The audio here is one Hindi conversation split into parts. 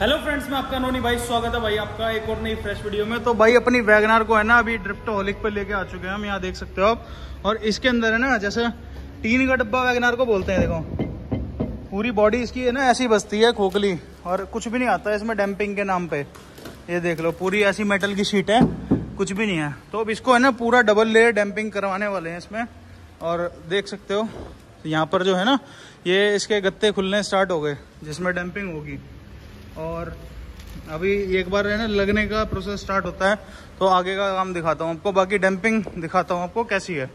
हेलो फ्रेंड्स मैं आपका नोनी भाई, स्वागत है भाई आपका एक और नई फ्रेश वीडियो में। तो भाई अपनी वैगनार को है ना, अभी ड्रिफ्ट होलिक पर लेके आ चुके हैं हम, यहाँ देख सकते हो आप। और इसके अंदर है ना, जैसे टीन का डब्बा वैगनार को बोलते हैं, देखो। पूरी बॉडी इसकी है ना, ऐसी बसती है खोखली, और कुछ भी नहीं आता है इसमें डैम्पिंग के नाम पे। ये देख लो, पूरी ऐसी मेटल की शीट है, कुछ भी नहीं है। तो अब इसको है ना, पूरा डबल लेयर डैम्पिंग करवाने वाले हैं इसमें। और देख सकते हो, यहाँ पर जो है ना, ये इसके गत्ते खुलने स्टार्ट हो गए, जिसमें डैम्पिंग होगी। और अभी एक बार है ना, लगने का प्रोसेस स्टार्ट होता है तो आगे का काम दिखाता हूँ आपको, बाकी डैम्पिंग दिखाता हूँ आपको कैसी है।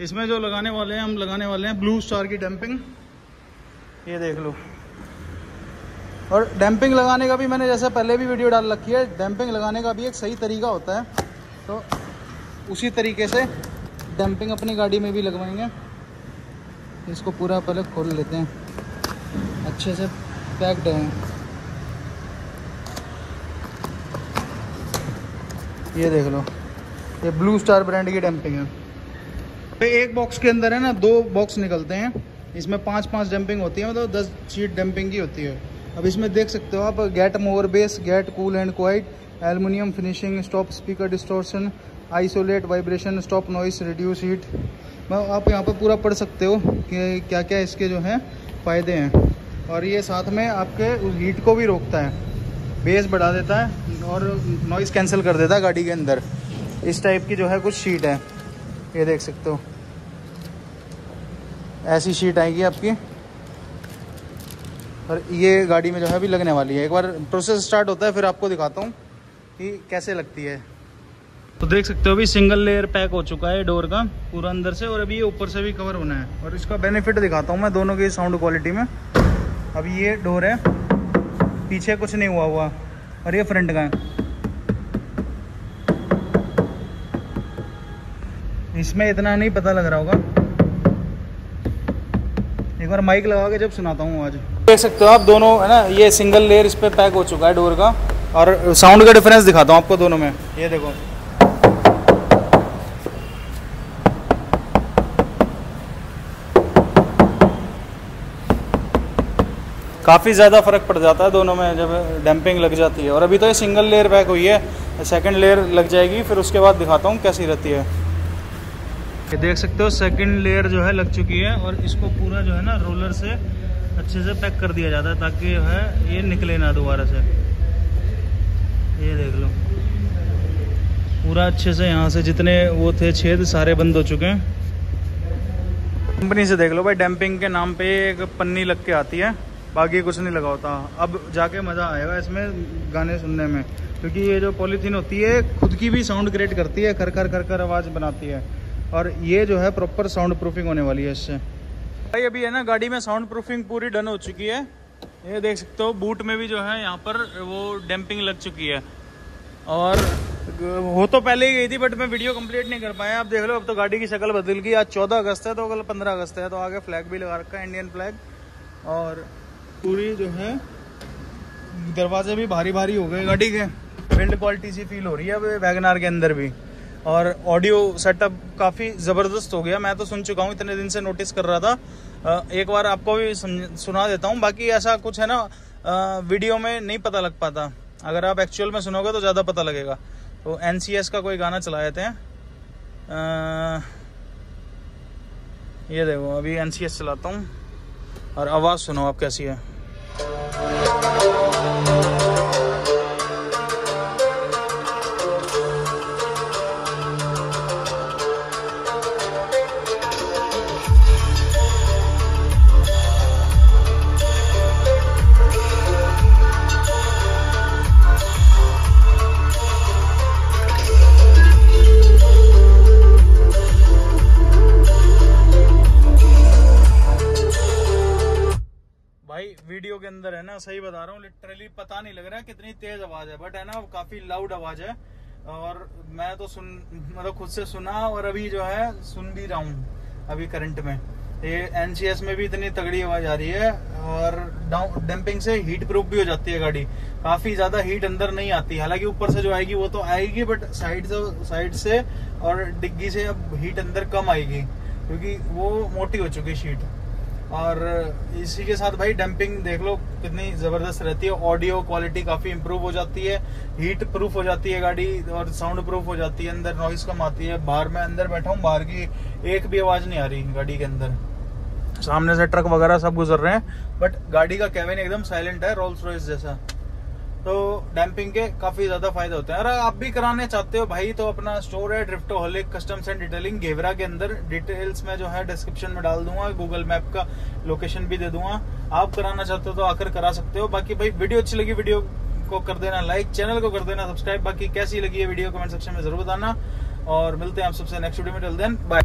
इसमें जो लगाने वाले हैं, हम लगाने वाले हैं ब्लू स्टार की डैम्पिंग ये देख लो। और डैम्पिंग लगाने का भी मैंने जैसे पहले भी वीडियो डाल रखी है डैम्पिंग लगाने का भी एक सही तरीका होता है। तो उसी तरीके से डैम्पिंग अपनी गाड़ी में भी लगवाएँगे। इसको पूरा पहले खोल लेते हैं। अच्छे से पैक्ड है। ये देख लो। ये ब्लू स्टार ब्रांड की डैम्पिंग है। तो एक बॉक्स के अंदर है ना, दो बॉक्स निकलते हैं। इसमें पाँच पाँच डैम्पिंग होती है मतलब दस शीट डैम्पिंग की होती है। अब इसमें देख सकते हो आप get more bass get cool and quiet aluminium finishing stop speaker distortion isolate vibration stop noise reduce heat मैं, आप यहाँ पर पूरा पढ़ सकते हो कि क्या क्या इसके जो हैं, फ़ायदे हैं। और ये साथ में आपके हीट को भी रोकता है। बेस बढ़ा देता है और नॉइस कैंसिल कर देता है गाड़ी के अंदर। इस टाइप की जो है कुछ शीट है। ये देख सकते हो। ऐसी शीट आएगी आपकी। और ये गाड़ी में जो है अभी लगने वाली है। एक बार प्रोसेस स्टार्ट होता है फिर आपको दिखाता हूँ कि कैसे लगती है। तो देख सकते हो अभी सिंगल लेयर पैक हो चुका है डोर का पूरा अंदर से और अभी ये ऊपर से भी कवर होना है। और इसका बेनिफिट दिखाता हूँ मैं दोनों की साउंड क्वालिटी में। अभी ये डोर है। पीछे कुछ नहीं हुआ हुआ। और ये फ्रंट का। इसमें इतना नहीं पता लग रहा होगा। एक बार माइक लगा के जब सुनाता हूँ आज। देख सकते हो आप दोनों, है ना? ये सिंगल लेयर इस पर पैक हो चुका है डोर का। और साउंड का डिफरेंस दिखाता हूँ आपको दोनों में। ये देखो। काफ़ी ज़्यादा फ़र्क पड़ जाता है दोनों में जब डैम्पिंग लग जाती है। और अभी तो ये सिंगल लेयर पैक हुई है सेकंड लेयर लग जाएगी फिर उसके बाद दिखाता हूँ कैसी रहती है। ये देख सकते हो सेकंड लेयर जो है लग चुकी है और इसको पूरा जो है ना रोलर से अच्छे से पैक कर दिया जाता है ताकि जो है ये निकले ना दोबारा से। ये देख लो। पूरा अच्छे से यहाँ से जितने वो थे छेद सारे बंद हो चुके हैं। कंपनी से देख लो भाई डैम्पिंग के नाम पे एक पन्नी लग के आती है। बाकी कुछ नहीं लगा होता अब जाके मज़ा आएगा इसमें गाने सुनने में। क्योंकि ये जो पॉलीथीन होती है, खुद की भी साउंड क्रिएट करती है कर कर कर कर आवाज़ बनाती है। और ये जो है प्रॉपर साउंड प्रूफिंग होने वाली है इससे। भाई, अभी है ना, गाड़ी में साउंड प्रूफिंग पूरी डन हो चुकी है। ये देख सकते हो बूट में भी जो है यहाँ पर वो डैम्पिंग लग चुकी है। और वो तो पहले ही गई थी बट मैं वीडियो कंप्लीट नहीं कर पाया। आप देख लो, अब तो गाड़ी की शक्ल बदल गई। आज चौदह अगस्त है तो कल पंद्रह अगस्त है तो आगे फ्लैग भी लगा रखा है इंडियन फ्लैग और पूरी जो है दरवाजे भी भारी भारी हो गए। गाड़ी के बिल्ड क्वालिटी सी फील हो रही है अब वैगनार के अंदर भी। और ऑडियो सेटअप काफ़ी ज़बरदस्त हो गया। मैं तो सुन चुका हूँ इतने दिन से नोटिस कर रहा था। एक बार आपको भी सुना देता हूँ। बाकी ऐसा कुछ है ना वीडियो में नहीं पता लग पाता। अगर आप एक्चुअल में सुनोगे तो ज़्यादा पता लगेगा। तो एनसीएस का कोई गाना चला देते हैं। ये देखो अभी एनसीएस चलाता हूँ। और आवाज़ सुनो आप कैसी है। Música वीडियो के अंदर है ना, सही बता रहा हूँ लिटरली पता नहीं लग रहा है कितनी तेज आवाज़ है बट है ना, काफ़ी लाउड आवाज़ है। और मैं तो सुन मतलब खुद से सुना और अभी जो है, सुन भी रहा हूँ, अभी करंट में। ये एनसीएस में भी इतनी तगड़ी आवाज़ आ रही है और डंपिंग से हीट प्रूफ भी हो जाती है गाड़ी। काफ़ी ज़्यादा हीट अंदर नहीं आती। हालाँकि ऊपर से जो आएगी, वो तो आएगी बट साइड से साइड से और डिग्गी से अब हीट अंदर कम आएगी, क्योंकि वो मोटी हो चुकी शीट और इसी के साथ भाई डंपिंग देख लो, कितनी ज़बरदस्त रहती है। ऑडियो क्वालिटी काफ़ी इंप्रूव हो जाती है। हीट प्रूफ हो जाती है गाड़ी और साउंड प्रूफ हो जाती है। अंदर नॉइस कम आती है। बाहर में अंदर बैठा हूँ, बाहर की एक भी आवाज़ नहीं आ रही गाड़ी के अंदर। सामने से ट्रक वगैरह सब गुजर रहे हैं बट गाड़ी का कैबिन एकदम साइलेंट है रोल्स रॉयस जैसा। तो डैम्पिंग के काफ़ी ज़्यादा फ़ायदे होते हैं। अगर आप भी कराने चाहते हो भाई तो अपना स्टोर है driftoholic customs and detailing Ghevra के अंदर। डिटेल्स में जो है डिस्क्रिप्शन में डाल दूँगा गूगल मैप का लोकेशन भी दे दूँगा। आप कराना चाहते हो तो आकर करा सकते हो। बाकी भाई, वीडियो अच्छी लगी, वीडियो को कर देना लाइक चैनल को कर देना सब्सक्राइब बाकी कैसी लगी है वीडियो कमेंट सेक्शन में ज़रूर बताना। और मिलते हैं आप सबसे नेक्स्ट वीडियो में। Till then bye